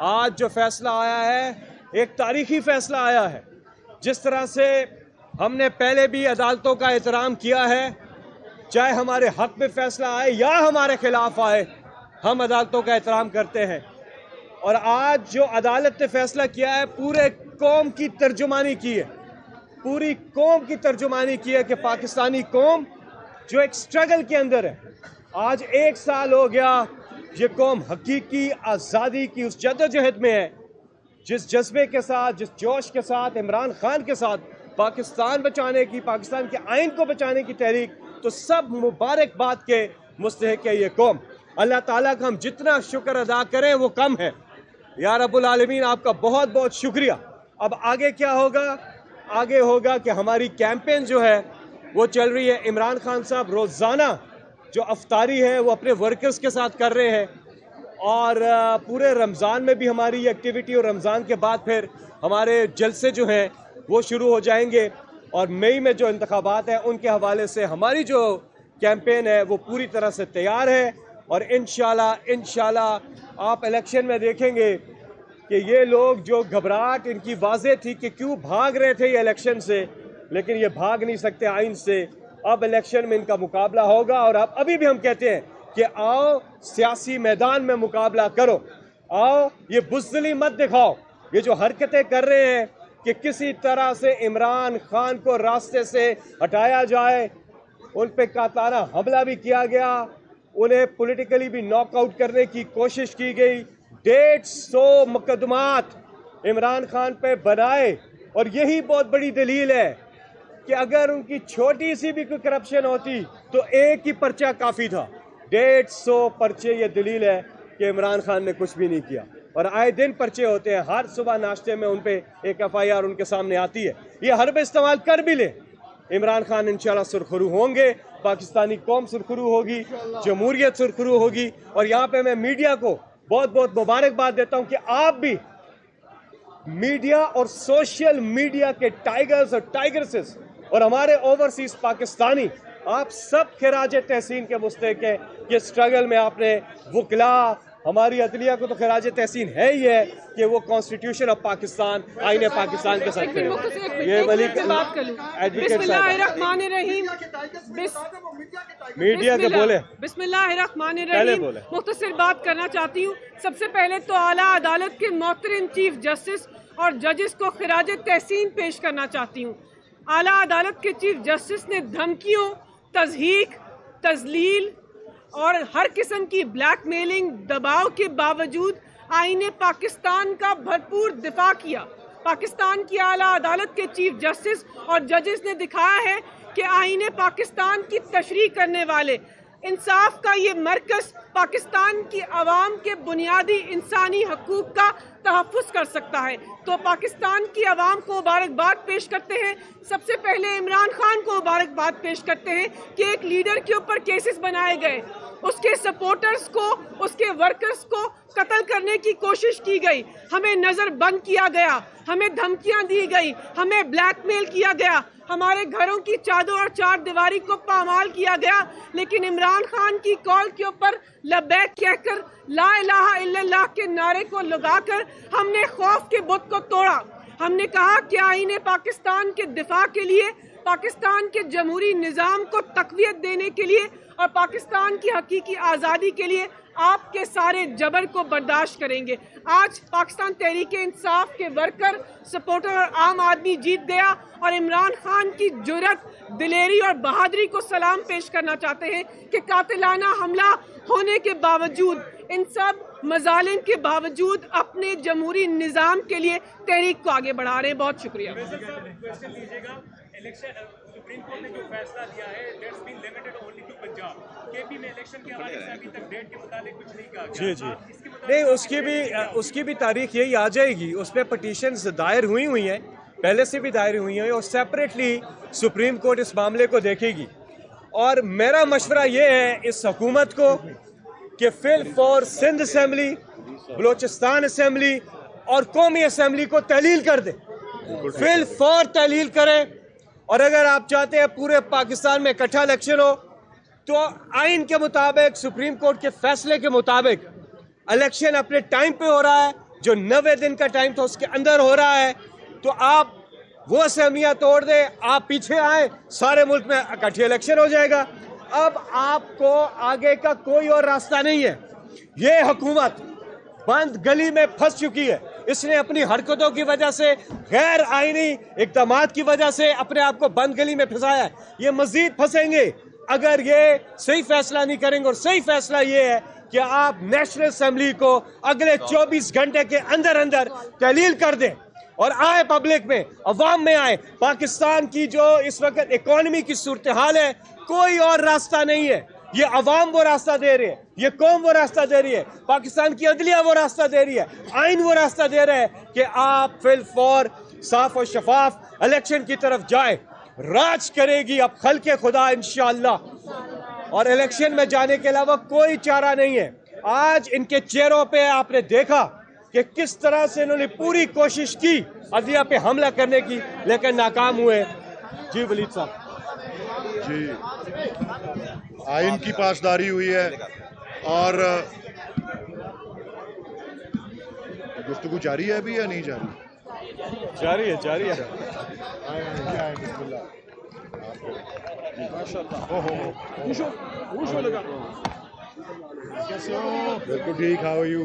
आज जो फैसला आया है, एक तारीखी फैसला आया है। जिस तरह से हमने पहले भी अदालतों का एहतराम किया है, चाहे हमारे हक में फैसला आए या हमारे खिलाफ आए, हम अदालतों का एहतराम करते हैं। और आज जो अदालत ने फैसला किया है, पूरे कौम की तर्जुमानी की है। पूरी कौम की तर्जुमानी की है कि पाकिस्तानी कौम जो एक स्ट्रगल के अंदर है, आज एक साल हो गया ये कौम हकीकी आज़ादी की उस जदोजहद में है, जिस जज्बे के साथ, जिस जोश के साथ, इमरान खान के साथ पाकिस्तान बचाने की, पाकिस्तान के आइन को बचाने की तहरीक तो सब मुबारकबाद के मुस्तक है ये कौम। अल्लाह ताला का हम जितना शुक्र अदा करें, वो कम है। या रब्बुल आपका बहुत बहुत शुक्रिया। अब आगे क्या होगा? आगे होगा कि हमारी कैंपेन जो है, वो चल रही है। इमरान खान साहब रोज़ाना जो अफ्तारी है, वो अपने वर्कर्स के साथ कर रहे हैं। और पूरे रमज़ान में भी हमारी ये एक्टिविटी और रमज़ान के बाद फिर हमारे जलसे जो हैं, वो शुरू हो जाएँगे। और मई में जो इंतबात हैं, उनके हवाले से हमारी जो कैंपेन है, वो पूरी तरह से तैयार है। और इन शाला आप इलेक्शन में देखेंगे कि ये लोग जो घबराहट, इनकी वाजे थी कि क्यों भाग रहे थे ये इलेक्शन से, लेकिन ये भाग नहीं सकते आइन से। अब इलेक्शन में इनका मुकाबला होगा और अब अभी भी हम कहते हैं कि आओ सियासी मैदान में मुकाबला करो। आओ, ये बुजदली मत दिखाओ। ये जो हरकतें कर रहे हैं कि किसी तरह से इमरान खान को रास्ते से हटाया जाए, उन पर काताना हमला भी किया गया। उन्हें पॉलिटिकली भी नॉकआउट करने की कोशिश की गई। डेढ़ सौ मुकदमात इमरान खान पे बनाए और यही बहुत बड़ी दलील है कि अगर उनकी छोटी सी भी कोई करप्शन होती तो एक ही पर्चा काफ़ी था। डेढ़ सौ पर्चे ये दलील है कि इमरान खान ने कुछ भी नहीं किया। और आए दिन पर्चे होते हैं, हर सुबह नाश्ते में उन पर एक एफ़ आई आर उनके सामने आती है। ये हर इस्तेमाल कर भी ले। इमरान खान इंशाल्लाह सुरखरू होंगे, पाकिस्तानी कौम सुरखरू होगी, जमहूरियत सुरखरू होगी। और यहाँ पे मैं मीडिया को बहुत बहुत मुबारकबाद देता हूँ कि आप भी मीडिया और सोशल मीडिया के टाइगर्स और टाइगर्सेस और हमारे ओवरसीज पाकिस्तानी आप सब खराज तहसीन के मुस्तक है। ये स्ट्रगल में आपने वकला हमारी अदलिया को तो खराज तहसीन है ही है कि वो कॉन्स्टिट्यूशन ऑफ़ पाकिस्तान आइन पाकिस्तान के साथ ये एडवोकेट मीडिया के बोले। मुख्तसर बात करना चाहती हूँ। सबसे पहले तो आला अदालत के मोहतरम चीफ जस्टिस और जजेस को खराज तहसीन पेश करना चाहती हूँ। आला अदालत के चीफ जस्टिस ने धमकियों, तजहीक, तजलील और हर किस्म की ब्लैक मेलिंग दबाव के बावजूद आईने पाकिस्तान का भरपूर दिफा किया। पाकिस्तान की आला अदालत के चीफ जस्टिस और जजेस ने दिखाया है कि आईने पाकिस्तान की तशरी करने वाले इंसाफ का ये मरकज पाकिस्तान की आवाम के बुनियादी इंसानी हकूक का तहफ़ कर सकता है। तो पाकिस्तान की आवाम को मुबारकबाद पेश करते हैं। सबसे पहले इमरान खान को मुबारकबाद पेश करते हैं कि एक लीडर के ऊपर केसेस बनाए गए। उसके सपोर्टर्स को, उसके वर्कर्स को कत्ल करने की कोशिश की गई। हमें नज़र बंद किया गया, हमें धमकियाँ दी गई, हमें ब्लैकमेल किया गया। हमारे घरों की चादर और चार दीवारी को पामाल किया गया, लेकिन इमरान खान की कॉल के ऊपर लबैक कहकर, ला इलाहा इल्लल्लाह के नारे को लगाकर हमने खौफ के बुत को तोड़ा। हमने कहा कि आईने पाकिस्तान के दिफा के लिए पाकिस्तान के जमहूरी निज़ाम को तकवीत देने के लिए और पाकिस्तान की हकीकी आज़ादी के लिए आपके सारे जबर को बर्दाश्त करेंगे। आज पाकिस्तान तहरीक इंसाफ के वर्कर, सपोर्टर और आम आदमी जीत गया और इमरान खान की जुरत दिलेरी और बहादुरी को सलाम पेश करना चाहते हैं कि कातिलाना हमला होने के बावजूद, इन सब मजालिम के बावजूद अपने जमहूरी निज़ाम के लिए तहरीक को आगे बढ़ा रहे हैं। बहुत शुक्रिया। सुप्रीम कोर्ट ने जो फैसला दिया है that's been limited only to Punjab. KP में इलेक्शन के हवाले से अभी तक डेट के मुताबिक कुछ नहीं कहा जी जी। नहीं उसकी भी उसकी भी तारीख यही आ जाएगी। उस पर पटिशन दायर हुई हुई हैं। पहले से भी दायर हुई हैं और सेपरेटली सुप्रीम कोर्ट इस मामले को देखेगी। और मेरा मशवरा ये है इस हकूमत को कि फिल फॉर सिंध असम्बली बलोचिस्तान असम्बली और कौमी असम्बली को तहलील कर दे। फिल फॉर तहलील करें और अगर आप चाहते हैं पूरे पाकिस्तान में इकट्ठा इलेक्शन हो तो आइन के मुताबिक, सुप्रीम कोर्ट के फैसले के मुताबिक इलेक्शन अपने टाइम पे हो रहा है, जो नवे दिन का टाइम था उसके अंदर हो रहा है। तो आप वो सहमियाँ तोड़ दें, आप पीछे आए, सारे मुल्क में इकट्ठी इलेक्शन हो जाएगा। अब आपको आगे का कोई और रास्ता नहीं है। ये हुकूमत बंद गली में फंस चुकी है। इसने अपनी हरकतों की वजह से, गैर आइनी इकदाम की वजह से अपने आप को बंद गली में फंसाया है। ये मजीद फंसेंगे। अगर ये सही फैसला नहीं करेंगे और सही फैसला ये है कि आप नेशनल असम्बली को अगले 24 घंटे के अंदर अंदर तहलील कर दें और आए पब्लिक में, अवाम में आए। पाकिस्तान की जो इस वक्त इकोनॉमी की सूरत हाल है, कोई और रास्ता नहीं है। ये अवाम वो रास्ता दे रही है, ये कौम वो रास्ता दे रही है, पाकिस्तान की अदलिया वो रास्ता दे रही है, आइन वो रास्ता दे रहा है कि आप फिल फॉर, साफ़ और शफाफ इलेक्शन की तरफ़ जाए। राज करेगी अब खल के खुदा इंशाला और इलेक्शन में जाने के अलावा कोई चारा नहीं है। आज इनके चेहरों पे आपने देखा कि किस तरह से इन्होंने पूरी कोशिश की अदलिया पे हमला करने की, लेकिन नाकाम हुए। जी, वलीद साहब। जी। आइन की पासदारी हुई है। और गुफ्तगु जारी है अभी या नहीं जारी? जारी है जारी हो। बिल्कुल ठीक हाउ यू